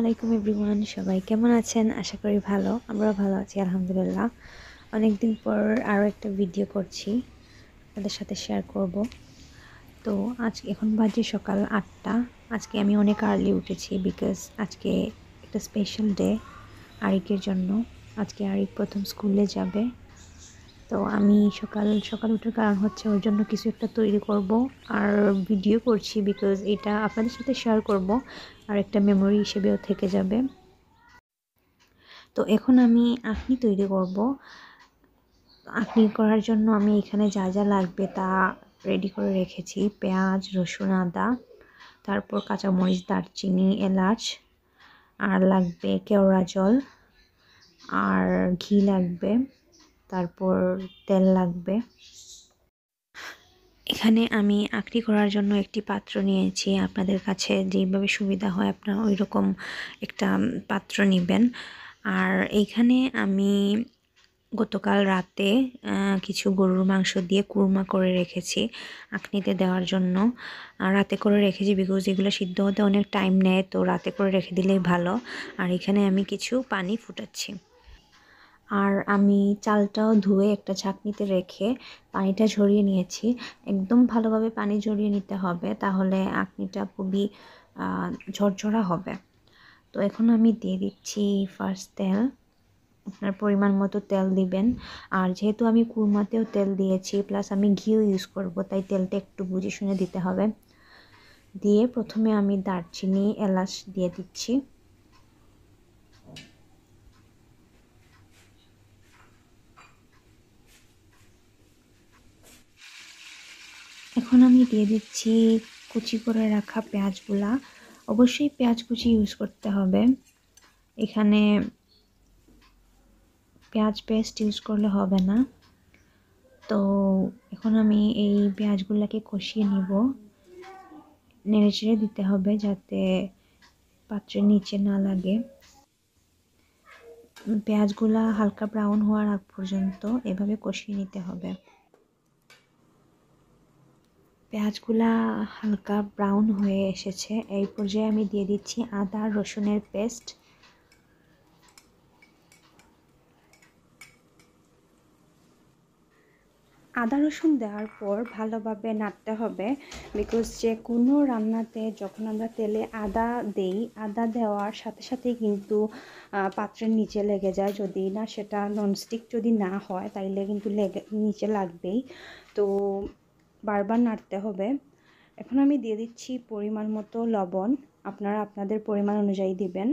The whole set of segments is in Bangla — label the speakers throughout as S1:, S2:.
S1: আলাইকুম এভরিওয়ান, সবাই কেমন আছেন? আশা করি ভালো, আমরাও ভালো আছি, আলহামদুলিল্লাহ। অনেকদিন পর আরও একটা ভিডিও করছি, আপনাদের সাথে শেয়ার করব। তো আজ এখন বাজে সকাল আটটা, আজকে আমি অনেক আর্লি উঠেছি বিকজ আজকে একটা স্পেশাল ডে আরিকের জন্য। আজকে আরিক প্রথম স্কুলে যাবে। তো আমি সকাল সকাল উঠার কারণ হচ্ছে ওর জন্য কিছু একটা তৈরি করব আর ভিডিও করছি বিকজ এটা আপনাদের সাথে শেয়ার করব আর একটা মেমোরি হিসেবেও থেকে যাবে। তো এখন আমি আখনি তৈরি করব। আখনি করার জন্য আমি এখানে যা যা লাগবে তা রেডি করে রেখেছি। পেঁয়াজ, রসুন, আদা, তারপর কাঁচামরিচ, দারচিনি, এলাচ, আর লাগবে কেওড়া জল, আর ঘি লাগবে। তারপর তেল লাগবে। এখানে আমি আঁকড়ি করার জন্য একটি পাত্র নিয়েছি। আপনাদের কাছে যেভাবে সুবিধা হয় আপনারা ওই রকম একটা পাত্র নেবেন। আর এইখানে আমি গতকাল রাতে কিছু গরুর মাংস দিয়ে কুরমা করে রেখেছি আঁকনিতে দেওয়ার জন্য। আর রাতে করে রেখেছি বিকজ এগুলো সিদ্ধ হতে অনেক টাইম নেয়, তো রাতে করে রেখে দিলেই ভালো। আর এখানে আমি কিছু পানি ফুটাচ্ছি। আর আমি চালটাও ধুয়ে একটা ছাঁকনিতে রেখে পানিটা ঝরিয়ে নিয়েছি। একদম ভালোভাবে পানি ঝরিয়ে নিতে হবে, তাহলে আঁকনিটা খুবই ঝরঝরা হবে। তো এখন আমি দিয়ে দিচ্ছি ফার্স্ট তেল। আপনার পরিমাণ মতো তেল দিবেন। আর যেহেতু আমি কুরমাতেও তেল দিয়েছি প্লাস আমি ঘিও ইউজ করব, তাই তেলটা একটু বুঝে শুনে দিতে হবে। দিয়ে প্রথমে আমি দারচিনি, এলাচ দিয়ে দিচ্ছি। এখন আমি দিয়ে দিচ্ছি কুচি করে রাখা পেঁয়াজগুলা। অবশ্যই পেঁয়াজ কুচি ইউজ করতে হবে। এখানে পেঁয়াজ পেস্ট ইউজ করলে হবে না। তো এখন আমি এই পেঁয়াজগুলোকে কষিয়ে নিব। নেড়ে চেড়ে দিতে হবে যাতে পাত্রের নিচে না লাগে। পেঁয়াজগুলা হালকা ব্রাউন হওয়ার আগ পর্যন্ত এভাবে কষিয়ে নিতে হবে। পেঁয়াজগুলা হালকা ব্রাউন হয়ে এসেছে। এই পর্যায়ে আমি দিয়ে দিচ্ছি আদা, রসুনের পেস্ট আদা, রসুন দেওয়ার পর ভালোভাবে নাড়তে হবে বিকজ যে কোনো রান্নাতে যখন আমরা তেলে আদা দেই, আদা দেওয়ার সাথে সাথে কিন্তু পাত্রের নিচে লেগে যায়। যদি না সেটা ননস্টিক যদি না হয় তাইলে কিন্তু লেগে, নিচে লাগবেই। তো বারবার নাড়তে হবে। এখন আমি দিয়ে দিচ্ছি পরিমাণ মতো লবণ। আপনারা আপনাদের পরিমাণ অনুযায়ী দিবেন।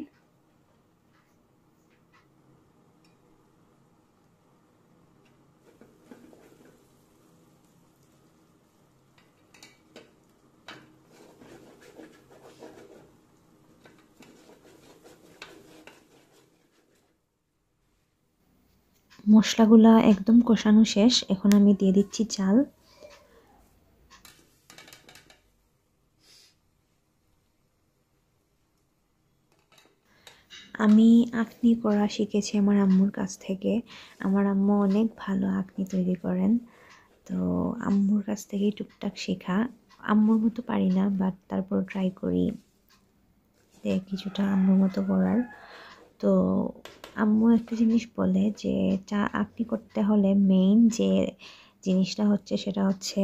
S1: মশলাগুলা একদম কষানো শেষ। এখন আমি দিয়ে দিচ্ছি চাল। আমি আঁকনি করা শিখেছি আমার আম্মুর কাছ থেকে। আমার আম্মু অনেক ভালো আঁকনি তৈরি করেন। তো আম্মুর কাছ থেকেই টুকটাক শেখা। আম্মুর মতো পারি না বাট তারপর ট্রাই করি কিছুটা আম্মুর মতো করার। তো আম্মু একটা জিনিস বলে যে, চা আঁকনি করতে হলে মেইন যে জিনিসটা হচ্ছে সেটা হচ্ছে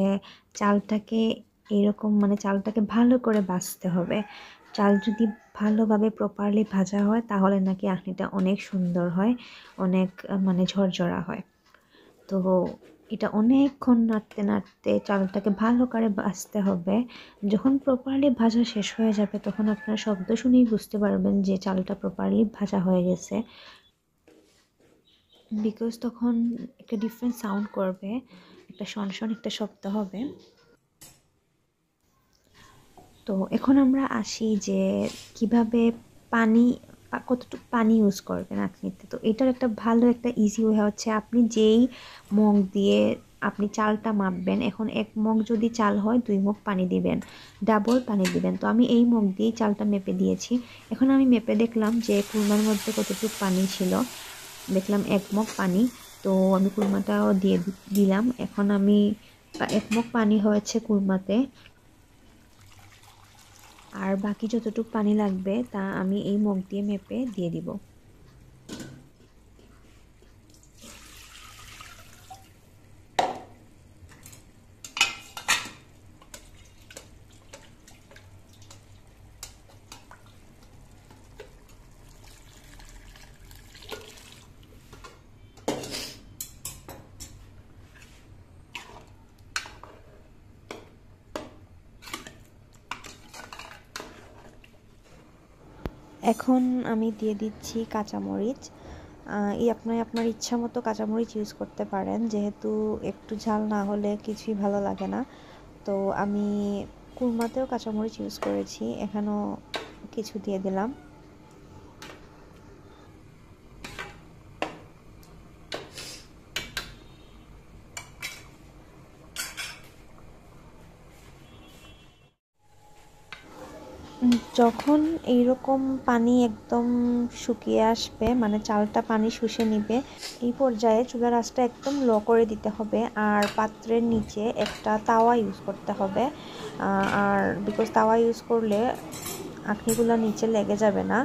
S1: চালটাকে এরকম মানে চালটাকে ভালো করে বাছতে হবে। চাল যদি ভালোভাবে প্রপারলি ভাজা হয়, তাহলে নাকি আখনিটা অনেক সুন্দর হয়, অনেক মানে ঝরঝরা হয়। তো এটা অনেকক্ষণ নাড়তে নাড়তে চালটাকে ভালো করে বাছতে হবে। যখন প্রপারলি ভাজা শেষ হয়ে যাবে, তখন আপনার শব্দ শুনেই বুঝতে পারবেন যে চালটা প্রপারলি ভাজা হয়ে গেছে। বিকজ তখন একটা ডিফারেন্ট সাউন্ড করবে, একটা শনশন একটা শব্দ হবে। তো এখন আমরা আসি যে কীভাবে পানি, কতটুকু পানি ইউজ করবেন আখনিতে তো এটার একটা ভালো একটা ইজি ওয়ে হচ্ছে আপনি যেই মগ দিয়ে আপনি চালটা মাপবেন, এখন এক মগ যদি চাল হয় দুই মগ পানি দিবেন ডাবল পানি দিবেন। তো আমি এই মগ দিয়েই চালটা মেপে দিয়েছি। এখন আমি মেপে দেখলাম যে কুরমার মধ্যে কতটুকু পানি ছিল। দেখলাম এক মগ পানি, তো আমি কুরমাটাও দিয়ে দিলাম। এখন আমি এক মগ পানি হয়েছে কুরমাতে আর বাকি যতটুকু পানি লাগবে তা আমি এই মগ দিয়ে মেপে দিয়ে দিব। এখন আমি দিয়ে দিচ্ছি কাঁচামরিচ। এই আপনার আপনার ইচ্ছা মতো কাঁচামরিচ ইউজ করতে পারেন। যেহেতু একটু ঝাল না হলে কিছুই ভালো লাগে না। তো আমি কুরমাতেও কাঁচামরিচ ইউজ করেছি। এখানেও কিছু দিয়ে দিলাম। যখন এইরকম পানি একদম শুকিয়ে আসবে মানে চালটা পানি শুষে নিবে, এই পর্যায়ে চুলার আঁচটা একদম লো করে দিতে হবে আর পাত্রের নিচে একটা তাওয়া ইউজ করতে হবে। আর বিকজ তাওয়া ইউজ করলে আখনিগুলো নিচে লেগে যাবে না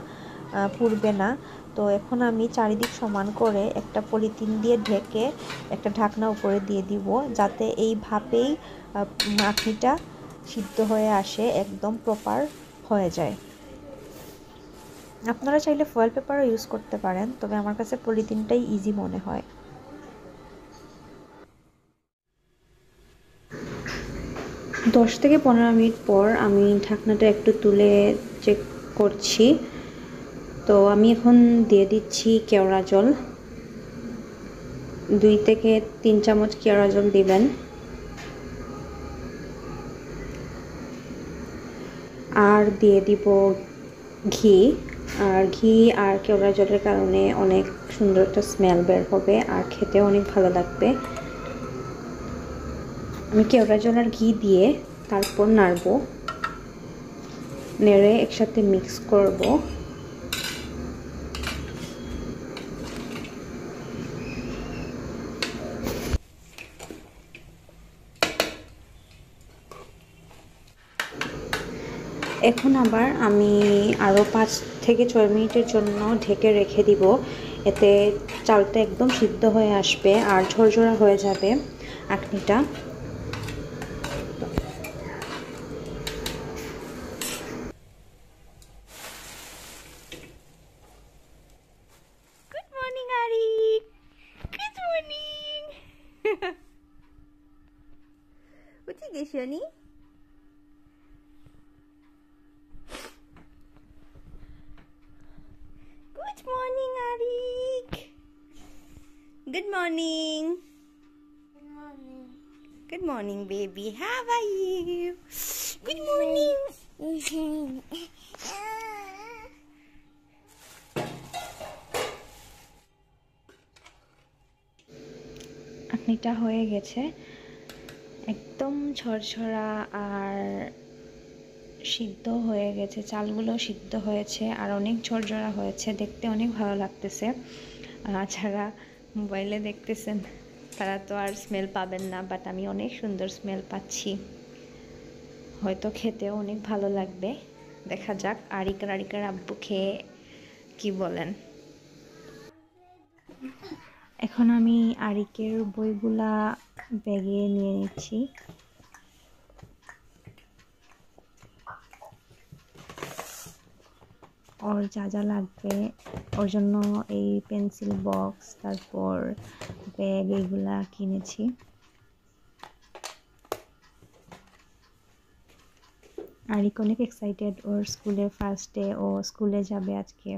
S1: পুড়বে না। তো এখন আমি চারিদিক সমান করে একটা পলিথিন দিয়ে ঢেকে একটা ঢাকনা উপরে দিয়ে দিব, যাতে এই ভাপেই আখনিটা সিদ্ধ হয়ে আসে একদম প্রপার হয়ে যায়। আপনারা চাইলে ফয়েল পেপারও ইউজ করতে পারেন, তবে আমার কাছে পলিথিনটাই ইজি মনে হয়। দশ থেকে পনেরো মিনিট পর আমি ঢাকনাটা একটু তুলে চেক করছি। তো আমি এখন দিয়ে দিচ্ছি কেওড়া জল। দুই থেকে তিন চামচ কেওড়া জল দিবেন। আর দিয়ে দিব ঘি। আর ঘি আর কেওড়া জলের কারণে অনেক সুন্দর একটা স্মেল বের হবে আর খেতে অনেক ভালো লাগবে। আমি কেওড়া জল আর ঘি দিয়ে তারপর নাড়ব। নেড়ে একসাথে মিক্স করব। এখন আবার আমি আরও পাঁচ থেকে ছয় মিনিটের জন্য ঢেকে রেখে দিব এতে চালটা একদম সিদ্ধ হয়ে আসবে আর ঝরঝরা হয়ে যাবে আঁকনিটা
S2: Good morning, Ari. Good morning. উঠি গেছনি Good morning, Arik. Good morning.
S3: Good morning.
S2: Good morning, baby. How are you? Good morning.
S1: আঁকনিটা হয়ে গেছে একদম ঝরঝরা আর সিদ্ধ হয়ে গেছে চালগুলো সিদ্ধ হয়েছে আর অনেক ঝরঝরা হয়েছে দেখতে অনেক ভালো লাগতেছে যারা মোবাইলে দেখতেছেন, তারা তো আর স্মেল পাবেন না বাট আমি অনেক সুন্দর স্মেল পাচ্ছি। হয়তো খেতে অনেক ভালো লাগবে। দেখা যাক, আরিকার আরিকার আব্বু খেয়ে কি বলেন। এখন আমি আরিকের বইগুলা ব্যাগে নিয়ে নিচ্ছি। ওর যা যা লাগবে। ওর জন্য এই পেন্সিল বক্স তারপর ব্যাগ এইগুলা কিনেছি। আর অনেক এক্সাইটেড ওর স্কুলে ফার্স্ট ডে ও স্কুলে যাবে আজকে।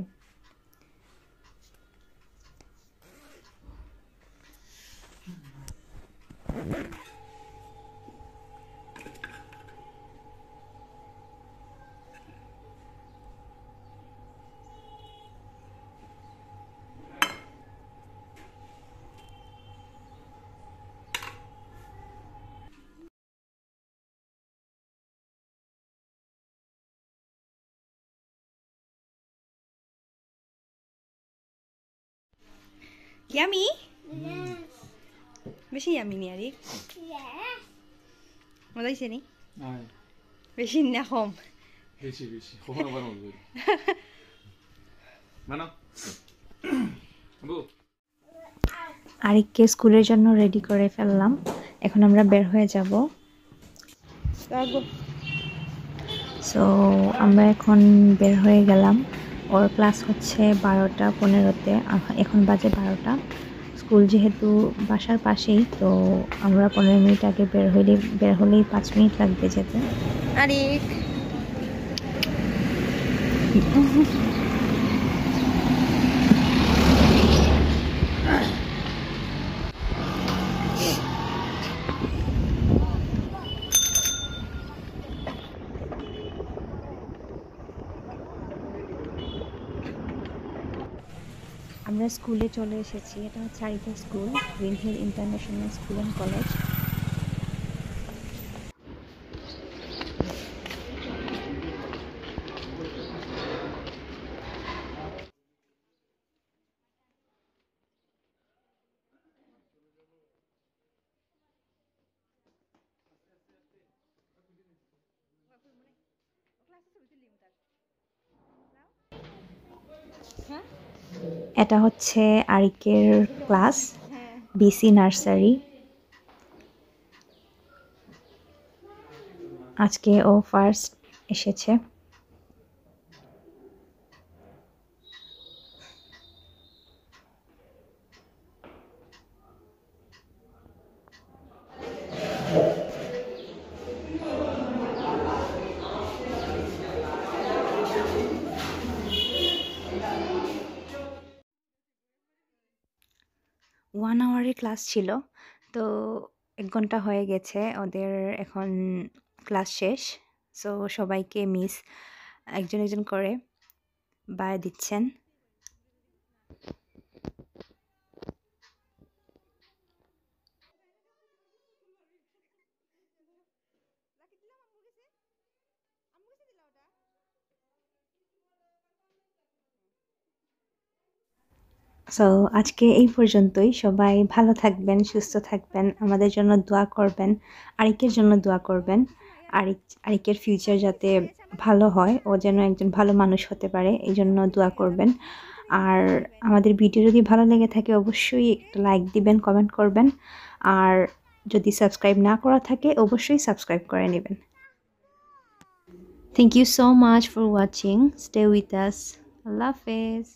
S2: Yummy?
S3: Yes.
S2: বেশি ইয়ামি নি. মজা হয়েছে নি. বেশি না কম
S4: বেশি বেশি
S1: আরিককে স্কুলের জন্য রেডি করে ফেললাম। এখন আমরা বের হয়ে যাব। সো আমরা এখন বের হয়ে গেলাম। ওর ক্লাস হচ্ছে বারোটা, পনেরোতে। এখন বাজে বারোটা। স্কুল যেহেতু বাসার পাশেই, তো আমরা পনেরো মিনিট আগে বের হইলে, বের হলেই পাঁচ মিনিট লাগবে যেতে।
S2: আরিক
S1: আমরা স্কুলে চলে এসেছি। এটা হচ্ছে areca school green hill international school and college. এটা হচ্ছে আরিকের ক্লাস বিসি নার্সারি। আজকে ও ফার্স্ট এসেছে। আওয়ারের ক্লাস ছিল। তো এক ঘণ্টা হয়ে গেছে, ওদের এখন ক্লাস শেষ। সো সবাইকে মিস একজন একজন করে বায় দিচ্ছেন। সো আজকে এই পর্যন্তই। সবাই ভালো থাকবেন, সুস্থ থাকবেন, আমাদের জন্য দোয়া করবেন, আরিকের জন্য দোয়া করবেন, আরিক, আরিকের ফিউচার যাতে ভালো হয়, ও যেন একজন ভালো মানুষ হতে পারে এই জন্য দোয়া করবেন। আর আমাদের ভিডিও যদি ভালো লেগে থাকে, অবশ্যই একটা লাইক দিবেন কমেন্ট করবেন। আর যদি সাবস্ক্রাইব না করা থাকে, অবশ্যই সাবস্ক্রাইব করে নেবেন। Thank you so much for watching stay with us আল্লাহ হাফেজ